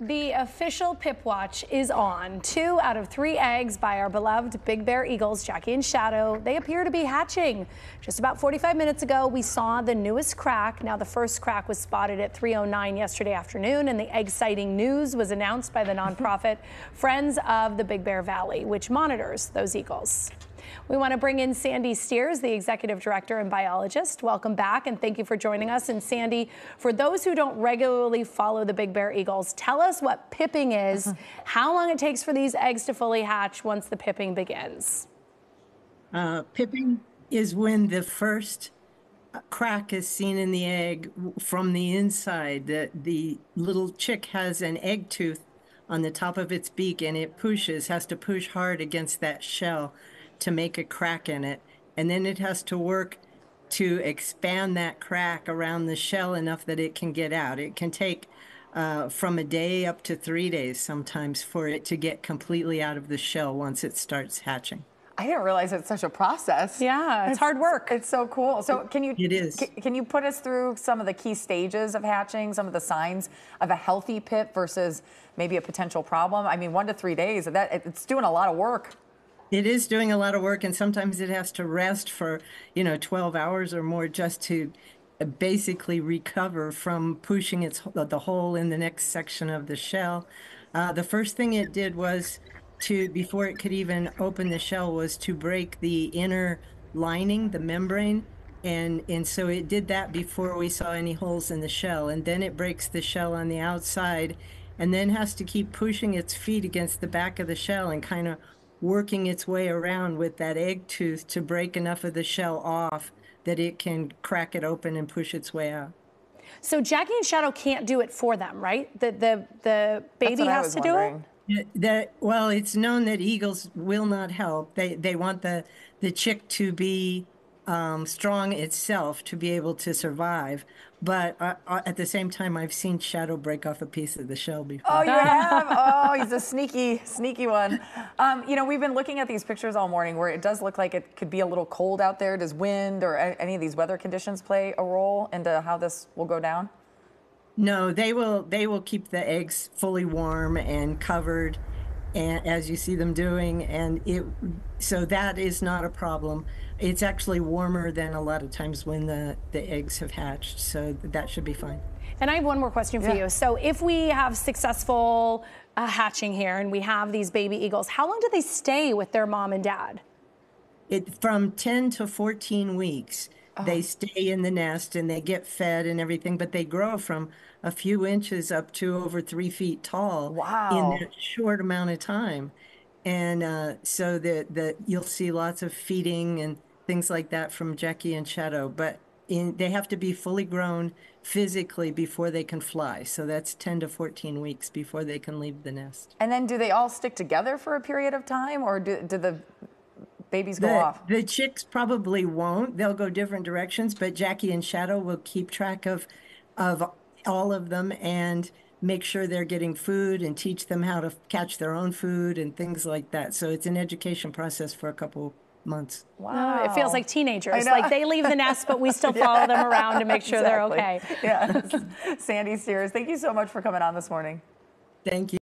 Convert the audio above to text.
The official Pip Watch is on. Two out of three eggs by our beloved Big Bear Eagles, Jackie and Shadow, they appear to be hatching. Just about 45 minutes ago, we saw the newest crack. Now, the first crack was spotted at 3.09 yesterday afternoon, and the egg sighting news was announced by the nonprofit Friends of the Big Bear Valley, which monitors those eagles. We want to bring in Sandy Steers, the executive director and biologist. Welcome back and thank you for joining us. And Sandy, for those who don't regularly follow the Big Bear Eagles, tell us what pipping is, uh -huh. how long it takes for these eggs to fully hatch once the pipping begins. Uh, pipping is when the first crack is seen in the egg from the inside. The, the little chick has an egg tooth on the top of its beak and it pushes, has to push hard against that shell to make a crack in it. And then it has to work to expand that crack around the shell enough that it can get out. It can take uh, from a day up to three days sometimes for it to get completely out of the shell once it starts hatching. I didn't realize it's such a process. Yeah, it's, it's hard work. It's so cool. So can you It is. Can you put us through some of the key stages of hatching, some of the signs of a healthy pip versus maybe a potential problem? I mean, 1 to 3 days, that it's doing a lot of work. It is doing a lot of work, and sometimes it has to rest for, you know, 12 hours or more just to uh, basically recover from pushing its the hole in the next section of the shell. Uh, the first thing it did was to, before it could even open the shell, was to break the inner lining, the membrane. And, and so it did that before we saw any holes in the shell. And then it breaks the shell on the outside and then has to keep pushing its feet against the back of the shell and kind of working its way around with that egg tooth to break enough of the shell off that it can crack it open and push its way out. So Jackie and Shadow can't do it for them, right? The the the baby has to wondering. do it. That well, it's known that eagles will not help. They they want the the chick to be um, strong itself to be able to survive. But uh, uh, at the same time, I've seen Shadow break off a piece of the shell before. Oh, you have? oh, he's a sneaky, sneaky one. Um, you know, we've been looking at these pictures all morning where it does look like it could be a little cold out there. Does wind or any of these weather conditions play a role into how this will go down? No, they will. They will keep the eggs fully warm and covered and as you see them doing and it so that is not a problem. It's actually warmer than a lot of times when the the eggs have hatched so that should be fine. And i have one more question for yeah. you. So if we have successful uh, hatching here and we have these baby eagles how long do they stay with their mom and dad? It from 10 to 14 weeks Oh. They stay in the nest and they get fed and everything, but they grow from a few inches up to over three feet tall wow. in that short amount of time. And uh, so that the, you'll see lots of feeding and things like that from Jackie and Shadow, but in, they have to be fully grown physically before they can fly. So that's 10 to 14 weeks before they can leave the nest. And then do they all stick together for a period of time or do, do the babies go the, off? The chicks probably won't. They'll go different directions, but Jackie and Shadow will keep track of of all of them and make sure they're getting food and teach them how to catch their own food and things like that. So it's an education process for a couple months. Wow. It feels like teenagers. Like they leave the nest, but we still follow yeah. them around to make sure exactly. they're okay. Yeah. Sandy Steers, thank you so much for coming on this morning. Thank you.